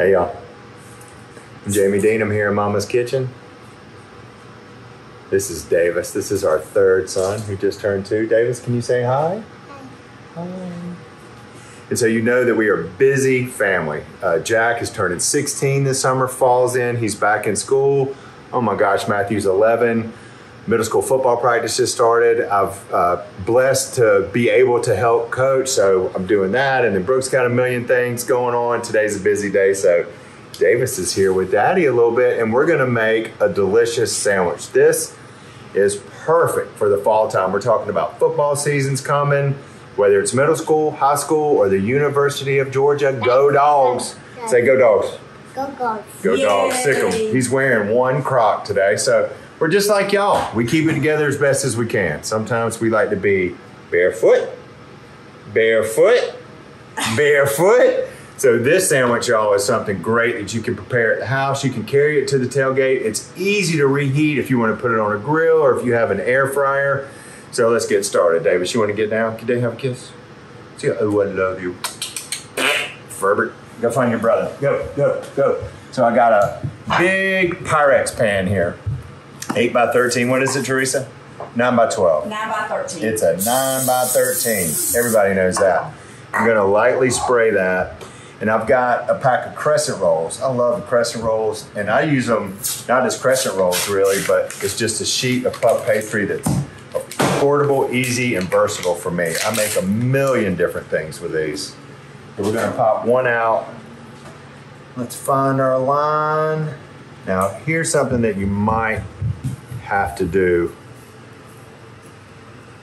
Hey y'all. I'm Jamie Deen. I'm here in Mama's Kitchen. This is Davis. This is our third son who just turned two. Davis, can you say hi? Hi. And so you know that we are a busy family. Uh, Jack is turning 16 this summer, falls in. He's back in school. Oh my gosh, Matthew's 11. Middle school football practices started. I've uh, blessed to be able to help coach, so I'm doing that. And then Brooke's got a million things going on. Today's a busy day, so Davis is here with Daddy a little bit, and we're gonna make a delicious sandwich. This is perfect for the fall time. We're talking about football season's coming, whether it's middle school, high school, or the University of Georgia. Go dogs! Say go dogs. Go dogs. Go dogs. Sick 'em. Yay. He's wearing one croc today, so we're just like y'all. We keep it together as best as we can. Sometimes we like to be barefoot, barefoot, barefoot. So this sandwich, y'all, is something great that you can prepare at the house. You can carry it to the tailgate. It's easy to reheat if you want to put it on a grill or if you have an air fryer. So let's get started. Davis, you want to get down? Can they have a kiss? See, oh, I love you. Ferbert, go find your brother. Go, go, go. So I got a big Pyrex pan here. 8 by 13. What is it, Teresa? 9 by 12. 9 by 13. It's a 9 by 13. Everybody knows that. I'm going to lightly spray that. And I've got a pack of crescent rolls. I love the crescent rolls. And I use them not as crescent rolls, really, but it's just a sheet of puff pastry that's affordable, easy, and versatile for me. I make a million different things with these. So we're going to pop one out. Let's find our line. Now, here's something that you might have to do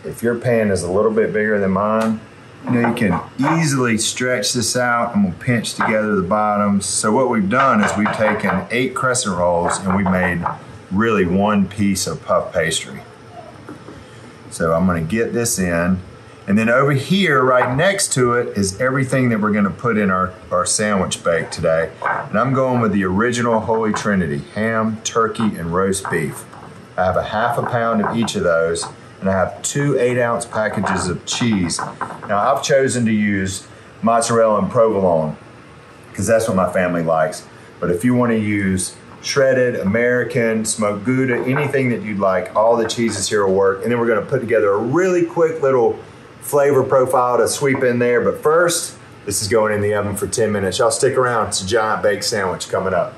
if your pan is a little bit bigger than mine, you know, you can easily stretch this out and we'll pinch together the bottoms. So what we've done is we've taken eight crescent rolls and we made really one piece of puff pastry. So I'm gonna get this in. And then over here, right next to it, is everything that we're gonna put in our, our sandwich bake today. And I'm going with the original Holy Trinity, ham, turkey, and roast beef. I have a half a pound of each of those, and I have two eight ounce packages of cheese. Now I've chosen to use mozzarella and provolone because that's what my family likes. But if you want to use shredded, American, smoked Gouda, anything that you'd like, all the cheeses here will work. And then we're going to put together a really quick little flavor profile to sweep in there. But first, this is going in the oven for 10 minutes. Y'all stick around. It's a giant baked sandwich coming up.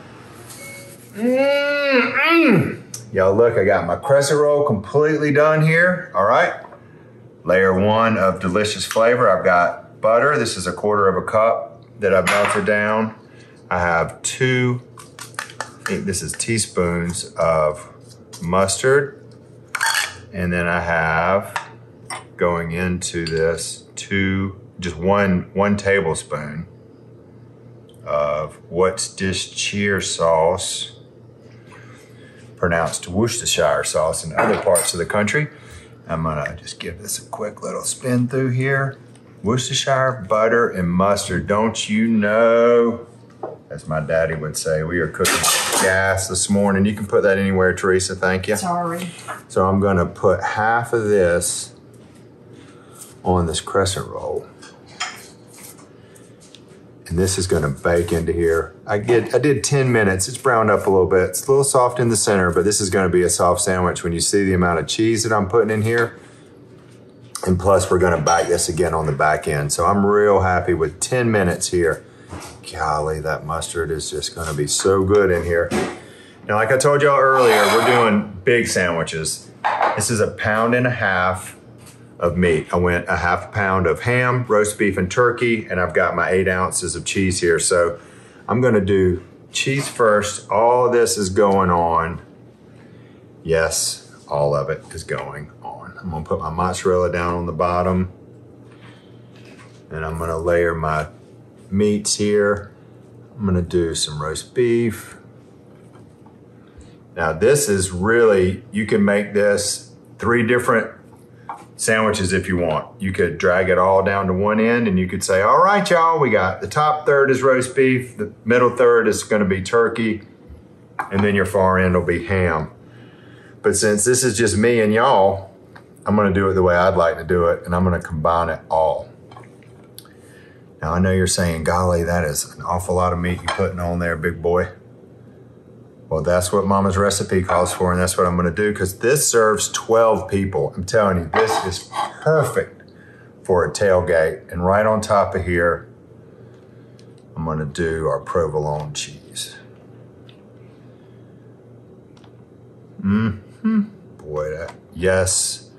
Mm-mm. Y'all look, I got my crescent roll completely done here. All right. Layer one of delicious flavor. I've got butter. This is a quarter of a cup that I've melted down. I have two, I think this is teaspoons of mustard. And then I have going into this two, just one, one tablespoon of what's dish cheer sauce pronounced Worcestershire sauce in other parts of the country. I'm gonna just give this a quick little spin through here. Worcestershire, butter, and mustard. Don't you know? As my daddy would say, we are cooking gas this morning. You can put that anywhere, Teresa. Thank you. Sorry. So I'm gonna put half of this on this crescent roll. And this is gonna bake into here. I get I did 10 minutes. It's browned up a little bit. It's a little soft in the center, but this is gonna be a soft sandwich when you see the amount of cheese that I'm putting in here. And plus we're gonna bake this again on the back end. So I'm real happy with 10 minutes here. Golly, that mustard is just gonna be so good in here. Now, like I told y'all earlier, we're doing big sandwiches. This is a pound and a half of meat. I went a half pound of ham, roast beef, and turkey, and I've got my eight ounces of cheese here. So I'm gonna do cheese first. All this is going on. Yes, all of it is going on. I'm gonna put my mozzarella down on the bottom, and I'm gonna layer my meats here. I'm gonna do some roast beef. Now this is really, you can make this three different sandwiches if you want. You could drag it all down to one end and you could say, all right, y'all, we got the top third is roast beef, the middle third is gonna be turkey, and then your far end will be ham. But since this is just me and y'all, I'm gonna do it the way I'd like to do it, and I'm gonna combine it all. Now I know you're saying, golly, that is an awful lot of meat you're putting on there, big boy. Well, that's what Mama's recipe calls for, and that's what I'm gonna do because this serves 12 people. I'm telling you, this is perfect for a tailgate. And right on top of here, I'm gonna do our provolone cheese. Mm-hmm. Boy, that, yes,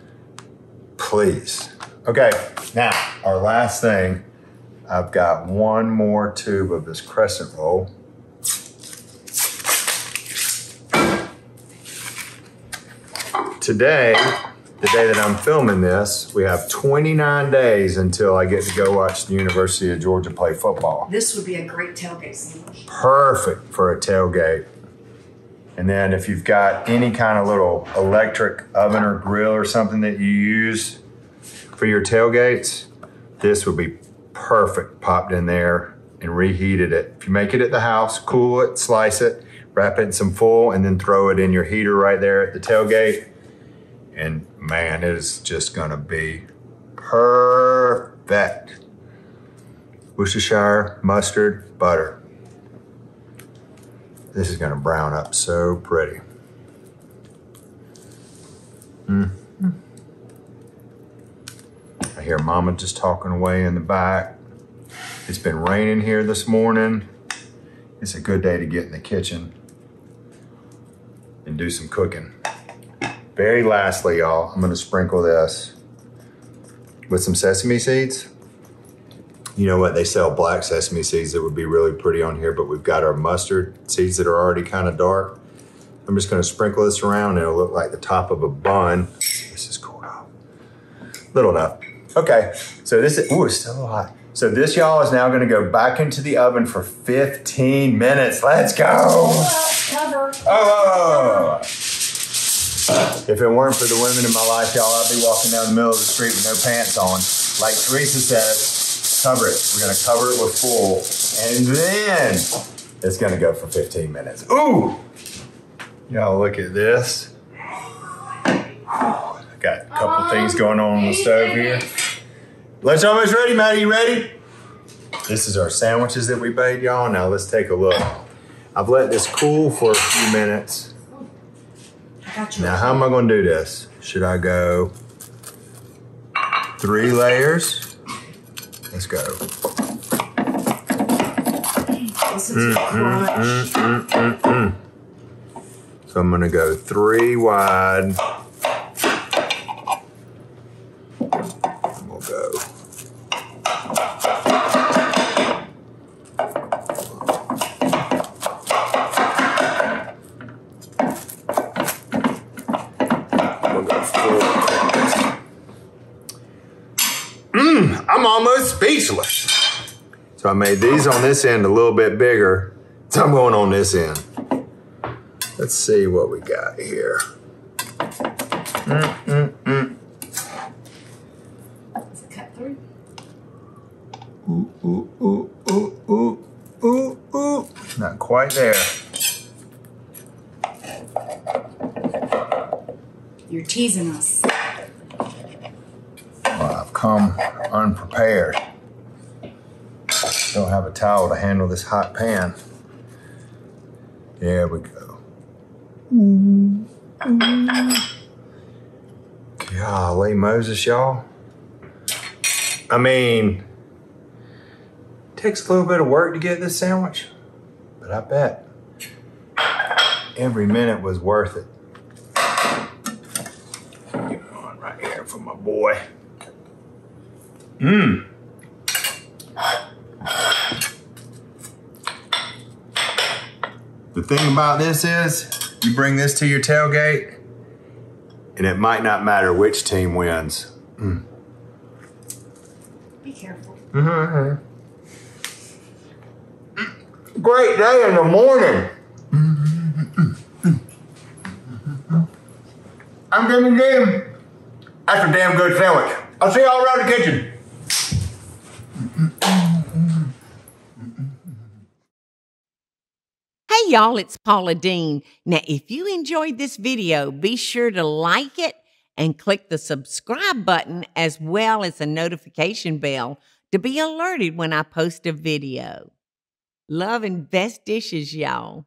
please. Okay, now our last thing, I've got one more tube of this crescent roll. Today, the day that I'm filming this, we have 29 days until I get to go watch the University of Georgia play football. This would be a great tailgate sandwich. Perfect for a tailgate. And then if you've got any kind of little electric oven or grill or something that you use for your tailgates, this would be perfect popped in there and reheated it. If you make it at the house, cool it, slice it, wrap it in some foil, and then throw it in your heater right there at the tailgate. And man, it is just gonna be perfect. Worcestershire, mustard, butter. This is gonna brown up so pretty. Mm. I hear Mama just talking away in the back. It's been raining here this morning. It's a good day to get in the kitchen and do some cooking. Very lastly, y'all, I'm gonna sprinkle this with some sesame seeds. You know what? They sell black sesame seeds that would be really pretty on here, but we've got our mustard seeds that are already kind of dark. I'm just gonna sprinkle this around and it'll look like the top of a bun. This is cooled off. Little enough. Okay, so this is, ooh, it's still hot. So this, y'all, is now gonna go back into the oven for 15 minutes. Let's go. Cover. Oh! oh, oh, oh If it weren't for the women in my life, y'all, I'd be walking down the middle of the street with no pants on. Like Teresa says, cover it. We're gonna cover it with full, and then it's gonna go for 15 minutes. Ooh! Y'all look at this. I got a couple oh, things going on on the stove here. Lunch almost ready, Maddie. You ready? This is our sandwiches that we made, y'all. Now let's take a look. I've let this cool for a few minutes. Now, how am I going to do this? Should I go three layers? Let's go. This is mm, crunch. Mm, mm, so I'm going to go three wide. I'm almost speechless. So I made these on this end a little bit bigger. So I'm going on this end. Let's see what we got here. Is it cut through? Ooh, ooh, ooh, ooh, ooh, ooh, ooh. Not quite there. You're teasing us. Come unprepared. Don't have a towel to handle this hot pan. There we go. Golly, Moses, y'all. I mean, takes a little bit of work to get this sandwich, but I bet every minute was worth it. Get one right here for my boy. Mmm. The thing about this is, you bring this to your tailgate, and it might not matter which team wins. Be careful. Mm-hmm. Great day in the morning. I'm Jimmy Jim. That's a damn good sandwich. I'll see y'all around the kitchen. Y'all, it's Paula Deen. Now, if you enjoyed this video, be sure to like it and click the subscribe button as well as the notification bell to be alerted when I post a video. Love and best dishes, y'all.